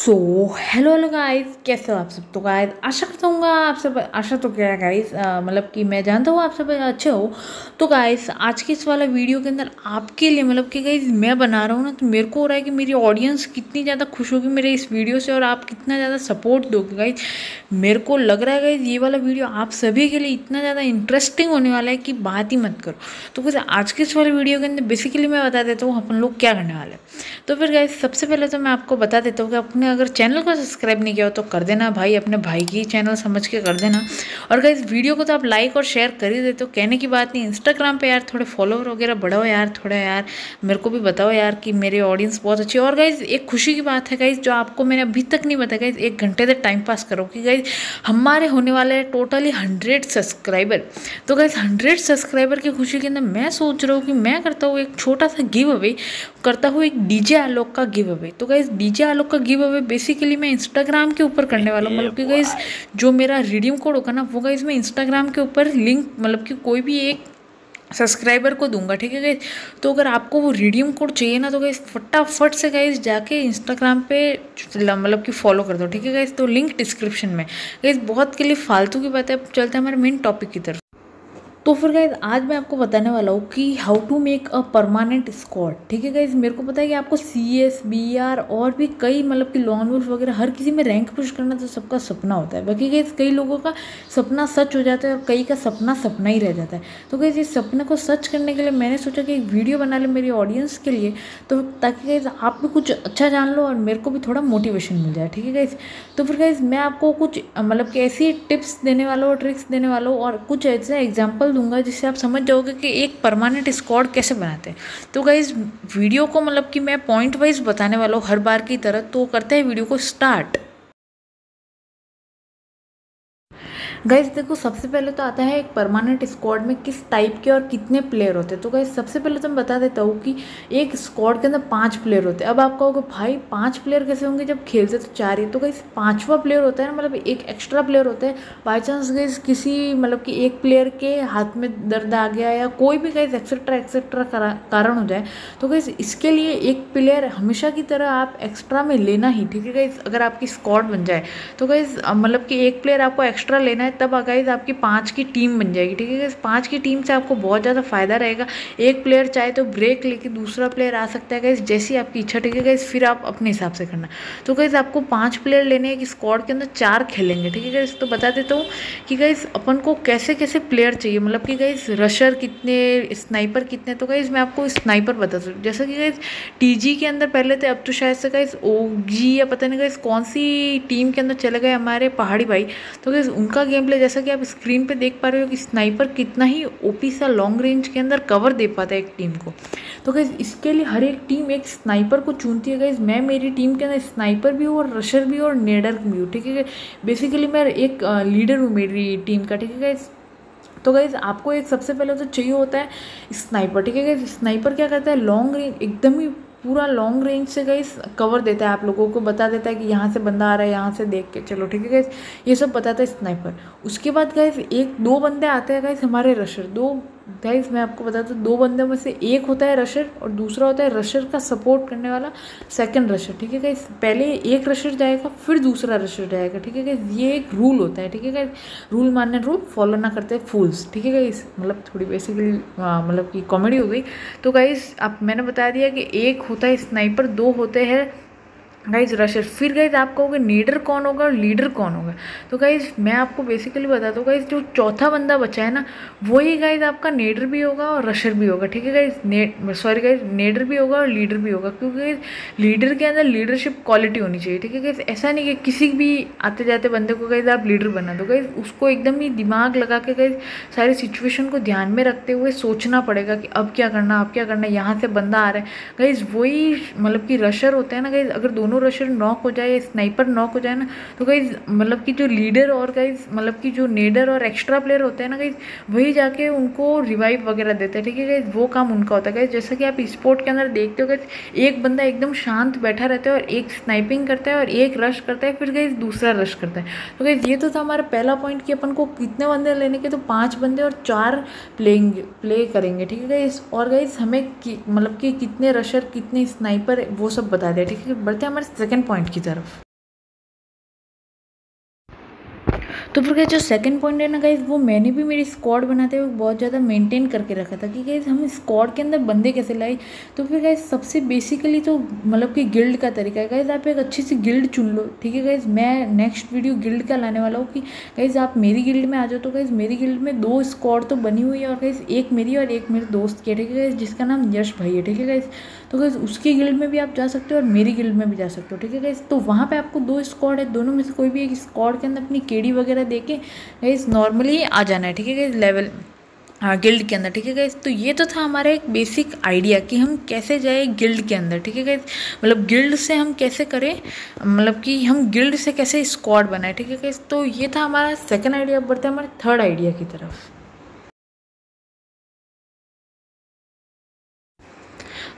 So hello hello guys कैसे हो आप सब? तो गाइस आशा करता हूँ आप सब, आशा तो क्या गाइस मतलब कि मैं जानता हूँ आप सब अच्छे हो। तो गाइस आज के इस वाला वीडियो के अंदर आपके लिए मतलब कि गाइस मैं बना रहा हूँ ना तो मेरे को हो रहा है कि मेरी ऑडियंस कितनी ज़्यादा खुश होगी मेरे इस वीडियो से और आप कितना ज़्यादा सपोर्ट दोगे गाइज़ मेरे को लग रहा है गाइज़ ये वाला वीडियो आप सभी के लिए इतना ज़्यादा इंटरेस्टिंग होने वाला है कि बात ही मत करो। तो कैसे आज के इस वाले वीडियो के अंदर बेसिकली मैं बता देता हूँ अपन लोग क्या करने वाले तो फिर गाइज़ सबसे पहले तो मैं आपको बता देता हूँ कि अपने अगर चैनल को सब्सक्राइब नहीं किया हो तो कर देना भाई, अपने भाई की चैनल समझ के कर देना। और अगर इस वीडियो को तो आप लाइक और शेयर कर ही देते हो, कहने की बात नहीं इंस्टाग्राम पे यार थोड़े फॉलोअर वगैरह बढ़ाओ यार, थोड़ा यार, मेरे को भी बताओ यार कि मेरे ऑडियंस बहुत अच्छी है। और गाइज़ एक खुशी की बात है गाइज़ जो आपको मैंने अभी तक नहीं बताया गाइज़ एक घंटे तक टाइम पास करो कि गाइज़ हमारे होने वाले हैं टोटली हंड्रेड सब्सक्राइबर तो गाइज़ हंड्रेड सब्सक्राइबर की खुशी के अंदर मैं सोच रहा हूँ कि मैं करता हूँ एक छोटा सा गिव अवे करता हूँ एक डीजे आलोक का गिव अवे तो गाइज़ डीजे आलोक का गिव अवे बेसिकली मैं इंस्टाग्राम के ऊपर करने वाला हूँ. मतलब कि गाइज़ जो मेरा रिडीम कोड होगा ना, वो गाइज़ मैं इंस्टाग्राम के ऊपर लिंक मतलब कि कोई भी एक सब्सक्राइबर को दूँगा, ठीक है गाइज़ तो अगर आपको वो रिडीम कोड चाहिए ना तो गाइज़ फटाफट से गाइज़ जाके इंस्टाग्राम पे मतलब कि फॉलो कर दो, ठीक है गाइज़ तो लिंक डिस्क्रिप्शन में. गाइज़ बहुत के लिए फालतू की बात है चलते हैं हमारे मेन टॉपिक की तरफ़. तो फिर गाइज़ आज मैं आपको बताने वाला हूँ कि how to make a permanent Scott ठीक है गाइज़ मेरे को पता है कि आपको सी एस बी आर और भी कई मतलब कि लॉन वुल्फ वगैरह, हर किसी में रैंक पुश करना तो सबका सपना होता है। बाकी गाइज़ कई लोगों का सपना सच हो जाता है और कई का सपना सपना ही रह जाता है। तो गाइज़ इस सपने को सच करने के लिए मैंने सोचा कि एक वीडियो बना ले मेरी ऑडियंस के लिए तो ताकि गाइज़ आप भी कुछ अच्छा जान लो और मेरे को भी थोड़ा मोटिवेशन मिल जाए, ठीक है गाइज़ तो फिर गाइज़ मैं आपको कुछ मतलब कि ऐसी टिप्स देने वाला हूँ ट्रिक्स देने वाला हूँ और कुछ ऐसे एग्ज़ाम्पल दूँगा जिससे आप समझ जाओगे कि एक परमानेंट स्क्वाड कैसे बनाते हैं। तो गाइज़ वीडियो को मतलब कि मैं पॉइंट वाइज बताने वाला हूँ, हर बार की तरह तो करते हैं वीडियो को स्टार्ट गाइज़ देखो, सबसे पहले तो आता है एक परमानेंट स्क्वाड में किस टाइप के और कितने प्लेयर होते हैं। तो गाइज़ सबसे पहले तो मैं बता देता हूँ कि एक स्क्वाड के अंदर पाँच प्लेयर होते हैं। अब आप कहोगे, भाई, पाँच प्लेयर कैसे होंगे जब खेलते तो चार ही? तो गाइज़ पांचवा प्लेयर होता है ना मतलब एक एक्स्ट्रा प्लेयर होता है। बाई चांस गाइज़ किसी मतलब कि एक प्लेयर के हाथ में दर्द आ गया या कोई भी गाइज़ एक्सेट्रा एक्सेट्रा कारण हो जाए। तो गाइज़ इसके लिए एक प्लेयर हमेशा की तरह आप एक्स्ट्रा में लेना ही, ठीक है गाइज़ अगर आपकी स्क्वाड बन जाए। तो गाइज़ मतलब कि एक प्लेयर आपको एक्स्ट्रा लेना है, तब गाइज़ आपकी पाँच की टीम बन जाएगी, ठीक है पाँच की टीम से आपको बहुत ज़्यादा फ़ायदा रहेगा। एक प्लेयर चाहे तो ब्रेक लेके दूसरा प्लेयर आ सकता है गाइज़ जैसी आपकी इच्छा, ठीक है गाइज़ फिर आप अपने हिसाब से करना। तो गाइज़ आपको पाँच प्लेयर लेने एक स्क्वाड के अंदर चार खेलेंगे, ठीक है गाइज़ तो बता देता हूँ कि गाइज़ अपन को कैसे कैसे प्लेयर चाहिए? मतलब कि गाइज़ रशर कितने स्नाइपर कितने? तो गाइज़ मैं आपको स्नाइपर बता सकूँ जैसा कि गाइज़ टी के अंदर पहले थे, अब तो शायद से गाइज़ ओ या पता नहीं गाइज़ कौन सी टीम के अंदर चले गए हमारे पहाड़ी भाई? तो गाइज़ उनका गेम प्ले जैसा कि आप स्क्रीन पे देख पा रहे हो कि स्नाइपर कितना ही ओपी सा लॉन्ग रेंज के अंदर कवर दे पाता है एक टीम को। तो गैस इसके लिए हर एक टीम एक स्नाइपर को चुनती है। गैस मैं मेरी टीम के अंदर स्नाइपर भी हूँ और रशर भी और नेडर भी हूँ, ठीक है बेसिकली मैं एक लीडर हूँ मेरी टीम का, ठीक है गैस तो गैस आपको एक सबसे पहले तो चाहिए होता है स्नाइपर ठीक है गैस स्नाइपर क्या करता है? लॉन्ग रेंज एकदम ही पूरा लॉन्ग रेंज से गई कवर देता है, आप लोगों को बता देता है कि यहाँ से बंदा आ रहा है, यहाँ से देख के। चलो, ठीक है गैस ये सब बताता है स्नाइपर उसके बाद गैस एक, दो बंदे आते हैं गैस हमारे रशर दो गाइज़ मैं आपको बता दूँ, दो बंदों में से एक होता है रशर और दूसरा होता है रशर का सपोर्ट करने वाला सेकंड रशर ठीक है गाइज़ पहले एक रशर जाएगा, फिर दूसरा रशर जाएगा, ठीक है गाइज़ ये एक रूल होता है, ठीक है गाइज़ रूल मानने रूल फॉलो ना करते फूल्स ठीक है गाइज़ मतलब थोड़ी बेसिकली मतलब कि कॉमेडी हो गई। तो गाइज़ आप, मैंने बता दिया कि एक होता है स्नाइपर दो होते हैं गाइज़ रशर फिर गाइज़ आप कहोगे नीडर कौन होगा और लीडर कौन होगा? तो गाइज़ मैं आपको बेसिकली बता दूँ गाइज़ जो चौथा बंदा बचा है ना, वही गाइज़ आपका नेडर भी होगा और रशर भी होगा, ठीक है गाइज़ ने सॉरी गाइज़ नेडर भी होगा और लीडर भी होगा, क्योंकि गाइज़ लीडर के अंदर लीडरशिप क्वालिटी होनी चाहिए, ठीक है गाइज़ ऐसा नहीं कि किसी भी आते जाते बंदे को गाइज़ आप लीडर बना दो। गाइज़ उसको एकदम ही दिमाग लगा के गाइज़ सारी सिचुएशन को ध्यान में रखते हुए सोचना पड़ेगा कि अब क्या करना, अब क्या करना, यहाँ से बंदा आ रहा है। गाइज़ वही मतलब कि रशर होते हैं ना गाइज़ अगर दोनों दोनों रशर नॉक हो जाए, स्नाइपर नॉक हो जाए ना तो गाइज़ मतलब कि जो लीडर और गाइज़ मतलब कि जो नेडर और एक्स्ट्रा प्लेयर होते हैं ना गाइज़ वही जाके उनको रिवाइव वगैरह देते हैं। ठीक है गाइज़ वो काम उनका होता है। गाइज़ जैसा कि आप स्पोर्ट के अंदर देखते हो गाइज़ एक बंदा एकदम शांत बैठा रहता है और एक स्नाइपिंग करता है और एक रश करता है, फिर गाइज़ दूसरा रश करता है। तो गाइज़ ये तो था हमारा पहला पॉइंट कि अपन को कितने बंदे लेने के तो पाँच बंदे और चार प्लेइंग प्ले करेंगे। ठीक है गाइज़ और गाइज़ हमें मतलब कि कितने रशर कितने स्नाइपर वो सब बता दिया। ठीक है, बढ़ते हैं हमारे सेकेंड पॉइंट की तरफ़। तो फिर जो सेकंड पॉइंट है ना गाइज़ वो मैंने भी मेरी स्क्वाड बनाते हुए बहुत ज़्यादा मेंटेन करके रखा था कि गाइज़ हम स्क्वाड के अंदर बंदे कैसे लाए? तो फिर गाइज़ सबसे बेसिकली तो मतलब कि गिल्ड का तरीका है। गाइज़ आप एक अच्छी सी गिल्ड चुन लो, ठीक है गाइज़ मैं नेक्स्ट वीडियो गिल्ड का लाने वाला हूँ कि गाइज़ आप मेरी गिल्ड में आ जाओ तो गाइज़ मेरी गिल्ड में दो स्क्वाड तो बनी हुई है और गाइज़ एक मेरी और एक मेरे दोस्त की ठीक है गाइज़ जिसका नाम यश भाई है, ठीक है गाइज़ तो गाइज़ उसकी गिल्ड में भी आप जा सकते हो और मेरी गिल्ड में भी जा सकते हो, ठीक है गाइज़ तो वहाँ पर आपको दो स्क्वाड है, दोनों में से कोई भी एक स्क्वाड के अंदर अपनी केडी वगैरह दे के गाइज़ नॉर्मली आ जाना है, ठीक है गाइज़ लेवल हाँ गिल्ड के अंदर, ठीक है गाइज़ तो ये तो था हमारा एक बेसिक आइडिया कि हम कैसे जाए गिल्ड के अंदर, ठीक है गाइज़ मतलब गिल्ड से हम कैसे करें? मतलब कि हम गिल्ड से कैसे स्क्वाड बनाए, ठीक है गाइज़ तो ये था हमारा सेकंड आइडिया बढ़ते हैं हमारे थर्ड आइडिया की तरफ़।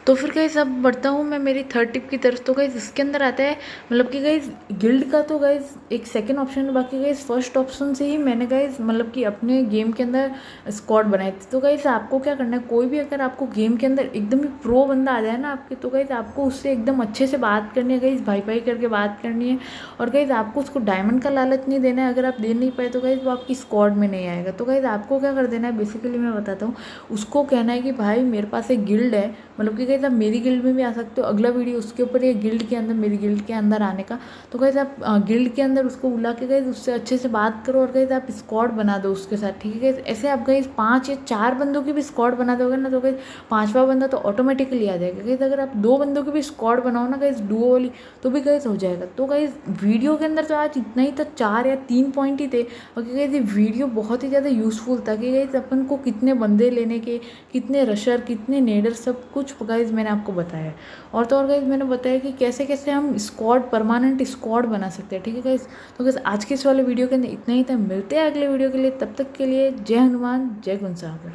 तो फिर गाइज़ अब बढ़ता हूँ मैं मेरी थर्ड टिप की तरफ़। तो गाइज़ इसके अंदर आता है मतलब कि गाइज़ गिल्ड का तो गाइज़ एक सेकंड ऑप्शन है, बाकी गाइज़ फ़र्स्ट ऑप्शन से ही मैंने गाइज़ मतलब कि अपने गेम के अंदर स्क्वाड बनाए थे। तो गाइज़ आपको क्या करना है, कोई भी अगर आपको गेम के अंदर एकदम ही प्रो बंदा आ जाए ना आपके तो गाइज़ आपको उससे एकदम अच्छे से बात करनी है गाइज़ भाई भाई करके बात करनी है। और गाइज़ आपको उसको डायमंड का लालच नहीं देना है, अगर आप दे नहीं पाए तो गाइज़ वो आपकी स्क्वाड में नहीं आएगा। तो गाइज़ आपको क्या कर देना है बेसिकली मैं बताता हूँ, उसको कहना है कि भाई, मेरे पास एक गिल्ड है मतलब कि गाइज़ आप मेरी गिल्ड में भी आ सकते हो, अगला वीडियो उसके ऊपर ये गिल्ड के अंदर, मेरी गिल्ड के अंदर आने का। तो गाइज़ आप गिल्ड के अंदर उसको बुला के गए उससे अच्छे से बात करो और गाइज़ आप स्क्वाड बना दो उसके साथ, ठीक है ऐसे आप गाइज़ पाँच या चार बंदों की भी स्क्वाड बना दोगे ना तो गाइज़ पाँचवा बंदा तो ऑटोमेटिकली आ जाएगा। गाइज़ अगर आप दो बंदों की भी स्क्वाड बनाओ ना गाइज़ डुओ वाली तो भी गाइज़ हो जाएगा। तो गाइज़ वीडियो के अंदर तो आज इतना ही था चार या तीन पॉइंट ही थे और गाइज़ ये वीडियो बहुत ही ज़्यादा यूज़फुल था कि गाइज़ अपन को कितने बंदे लेने के, कितने रशर कितने नेडर सब कुछ गाइज़ मैंने आपको बताया है। और तो और गाइज़ मैंने बताया कि कैसे कैसे हम स्क्वाड परमानेंट स्क्वाड बना सकते हैं, ठीक है गाइज़ तो गाइज़ आज के इस वाले वीडियो के अंदर इतना ही था। मिलते हैं अगले वीडियो के लिए। तब तक के लिए जय हनुमान, जय गुनसागर